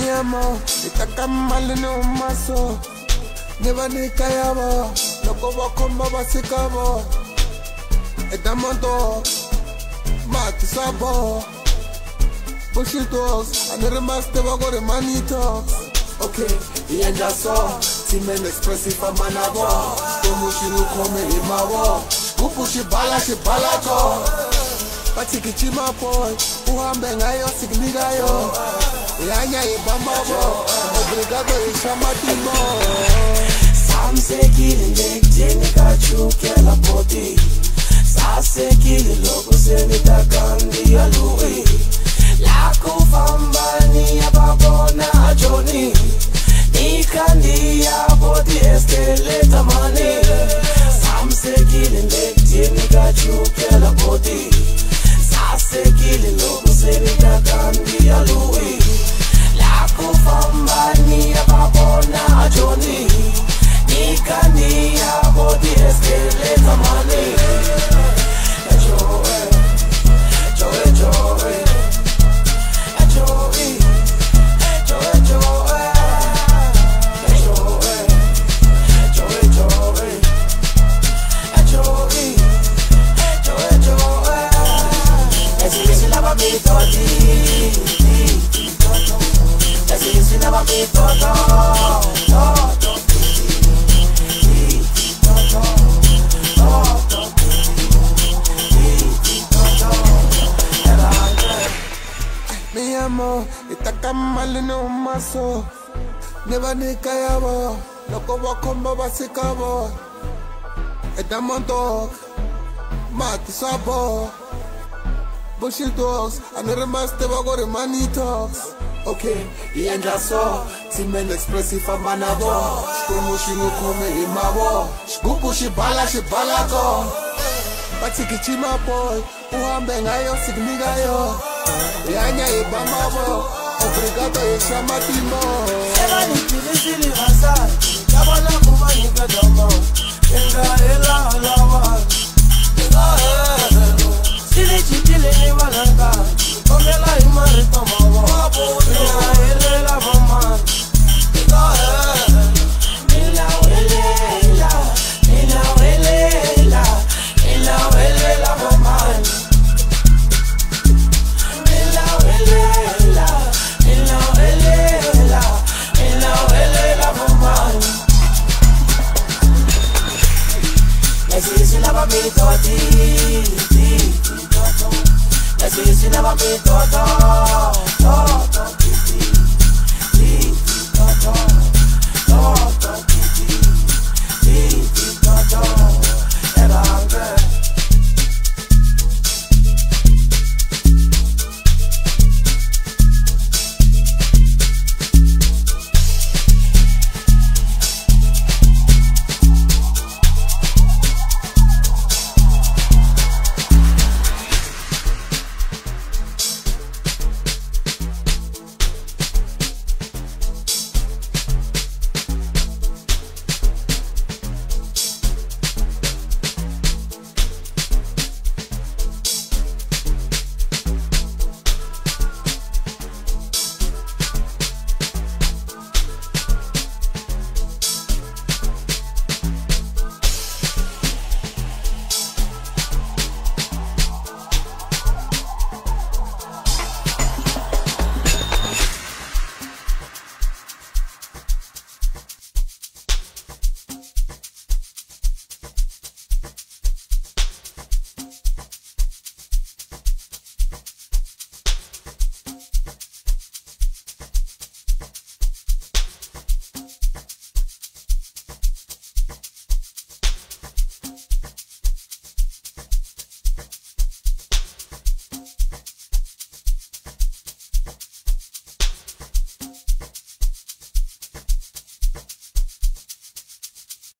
ni amo, nitaka cabo. ni umaso niba nikayabo nabwo bakomba basigabo edamondo matisabo bushitos anirimaste bagore manitos okay iyenja so timen expressive si bala imabo kupushibhala shibhalako bathigijimaboy uhambe ngayo sikunikayo lanya yebamabo obrigado ishamatimo samsekile ngekudingeka jukela bhoti Me amo, esta cama no un mazo. Neva ni callabo, loco va combo basicabo. Estamos dog, mate sabor. Bullshit dogs, and the master va gore money talks. Okay, ienda so, timene expressive amanabo. Shkumu shingu kome imabo, shkupu shibala shibala go. Batsikichima boy, uhambe ngayo signigayo. yanya ebamabo afrikato esama mpimo ela nikilisili hasa yabona kuba nikedomo ingaela alawa silicitili nibalanga omela imaritomabo be dirty. Let's say you never be dirty.